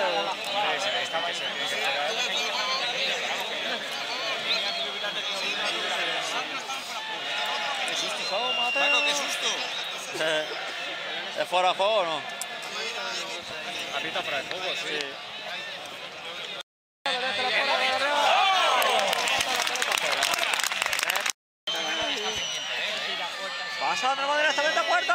¡Qué susto! Paco, qué susto! ¿Es fuera de juego o no? Capita fuera de juego, sí. sí. ¡Pasa, Andrés Madera, esta vez a puerta!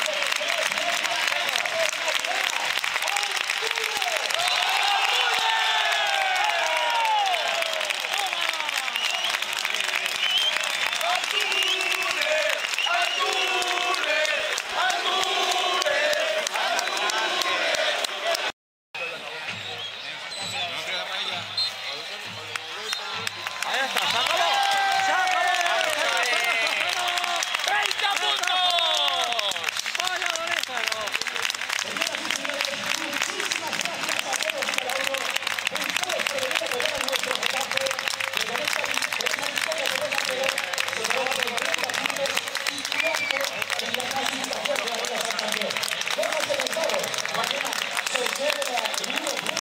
すごい!